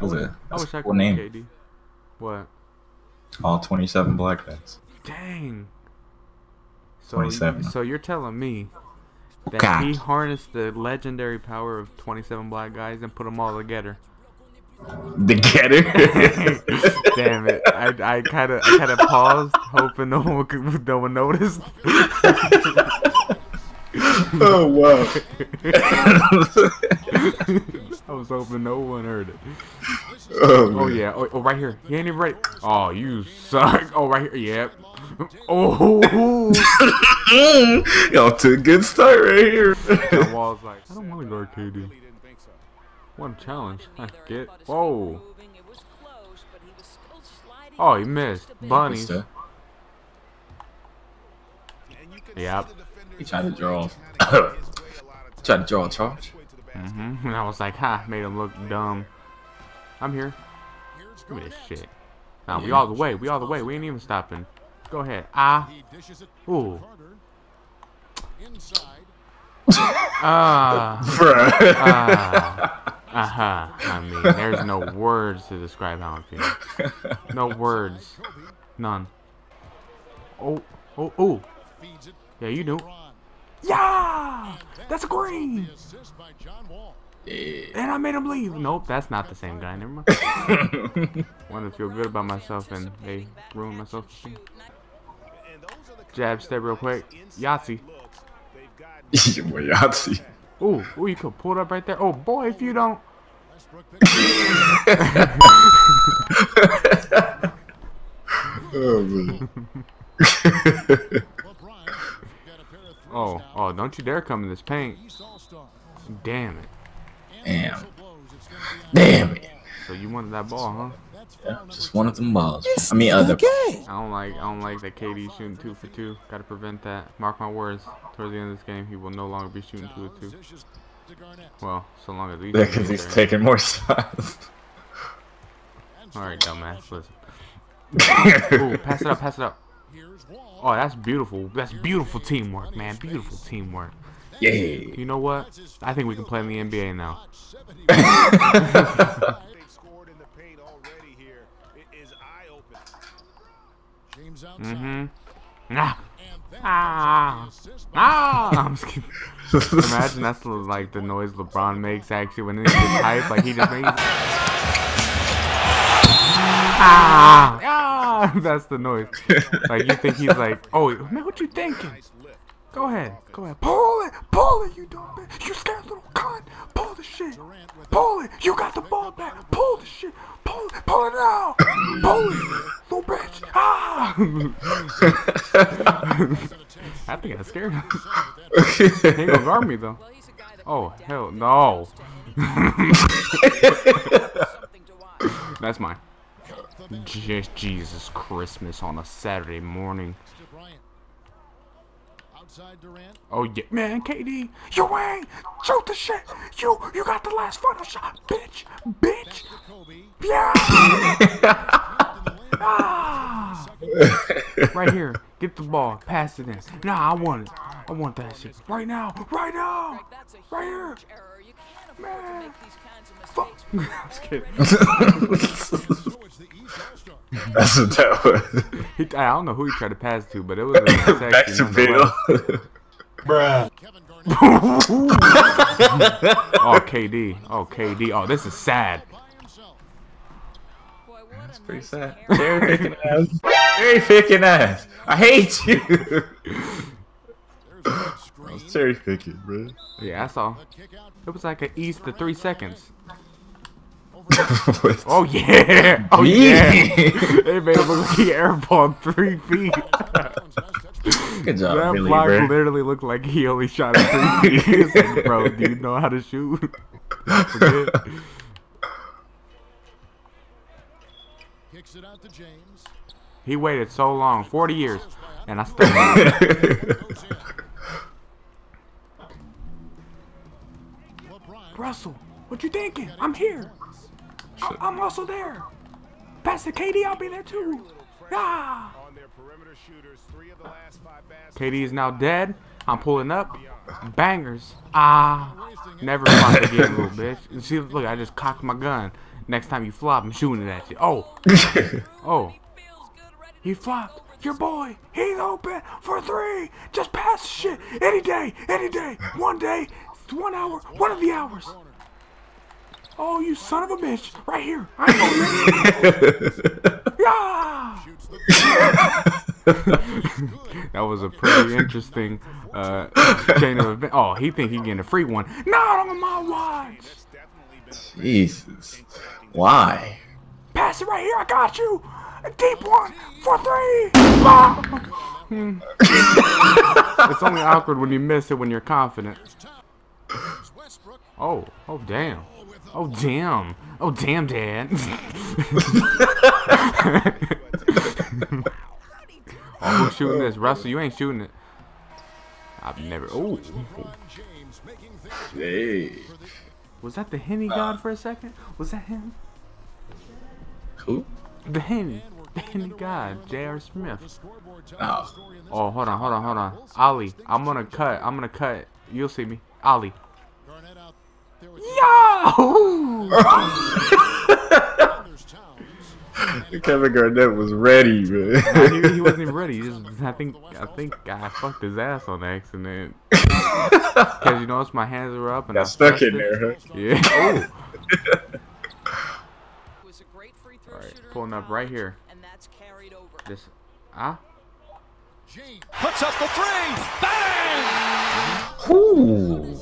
That was a I that's wish a I cool could be name. KD. What? All 27 black guys. Dang. So, 27. so you're telling me that God. he harnessed the legendary power of 27 black guys and put them all together. The getter. Damn it! I I kind of I kind of paused, hoping no one could, no one noticed. oh wow. I was hoping no one heard it. oh, Oh yeah. Oh, oh right here. You ain't even ready. Oh, you suck. Oh right here. Yep. Oh. Y'all to a good start right here. The wall's like. I don't want to guard KD. One challenge. I get. Whoa. Oh, he missed. Bunnies. Yep. He tried to draw. tried to draw a charge. Hmm And I was like, ha, made him look dumb. I'm here. Give me this shit. Nah, we all the way. We all the way. We ain't even stopping. Go ahead. Ah. Ooh. Ah. Bruh. Ah. Uh-huh. I mean, there's no words to describe how I'm feeling. No words. None. Oh. Oh. Oh. Yeah, you knew. Yeah! That's a green! yeah. And I made him leave. Nope, that's not the same guy. Never mind. Wanted to feel good about myself, and they ruined myself. Jab step real quick. Yahtzee. Boy, y'all. Ooh, ooh, you could pull it up right there. Oh boy, if you don't. Oh man. Oh, oh, don't you dare come in this paint. Damn it. Damn. Damn it. So you wanted that ball, huh? Yeah, just one of them balls. I mean, other. Okay. I don't like, I don't like that KD shooting two for two. Got to prevent that. Mark my words. Towards the end of this game, he will no longer be shooting two or two. Well, so long as these. Yeah, because he's there. taking more shots. All right, dumbass. Listen. Ooh, pass it up, pass it up. Oh, that's beautiful. That's beautiful teamwork, man. Beautiful teamwork. yeah. You know what? I think we can play in the NBA now. Mm-hmm. Ah. Ah. Ah. I'm just kidding. Imagine that's like the noise LeBron makes actually when he gets hyped. Like he just makes. Ah. Ah. That's the noise. Like you think he's like, oh man, what you thinking? Go ahead, go ahead, pull it, pull it, you dumb bitch, you scared little cunt, pull the shit, pull it, you got the ball back, pull the shit, pull it, pull it out, pull it, little bitch, ah! I think I scared him. He ain't gonna guard me though. Oh hell no. That's mine. Just Jesus Christmas on a Saturday morning. Oh yeah, man, KD, you ain't shoot the shit. You you got the last final shot, bitch, bitch. Yeah. ah. right here, get the ball, pass it in. Nah, I want it. I want that shit right now, right now, right here. Man. Fuck. I'm just kidding. That's what that was. He, I don't know who he tried to pass to, but it was a Back to Bill. nonetheless. Oh, KD. Oh, KD. Oh, this is sad. That's pretty sad. Cherry picking ass. Cherry picking ass. I hate you. I was cherry picking, bro. Yeah, I saw. It was like an east to three seconds. What? Oh yeah! Oh yeah! Yeah. they made it look like he airballed three feet. Good job, that Billy, block bro. literally looked like he only shot at three feet. It's like, bro, do you know how to shoot? I forget. Kicks it out to James. He waited so long, 40 years, and I still. Russell, what you thinking? I'm here. I- I'm also there. Pass the KD, I'll be there too. Ah. On their perimeter shooters, three of the last five baskets. KD is now dead. I'm pulling up. Bangers. Ah. Never fuck again, little bitch. See, look, I just cocked my gun. Next time you flop, I'm shooting it at you. Oh, oh. He flopped. Your boy, he's open for three. Just pass shit any day, any day. One day, one hour, one of the hours. Oh, you son of a bitch! Right here. I know. yeah. that was a pretty interesting uh, chain of events. Oh, he think he getting a free one. Not on my watch. Jesus. Why? Pass it right here. I got you. A deep one for three. Bah! It's only awkward when you miss it when you're confident. Oh, oh damn. Oh damn. Oh damn, Dad. oh, who's shooting this? Russell, you ain't shooting it. I've never. Oh, Hey. was that the Henny God for a second? Was that him? Who? The Henny, the Henny God, J.R. Smith. Oh. the story in this Oh, hold on, hold on, hold on. Ali, I'm gonna cut. I'm gonna cut. You'll see me. Ali. Garnett out there with Yo! Sanders Towns. Kevin Garnett was ready, man. he, he wasn't even ready. He just, I think, I think I fucked his ass on accident. Cause you notice my hands were up and I Got stuck pressed in it. there, huh? Yeah. Oh. was a great free throw Alright, pulling up right here. And that's carried over. This. Ah. James Puts up the three. Bang! Ooh.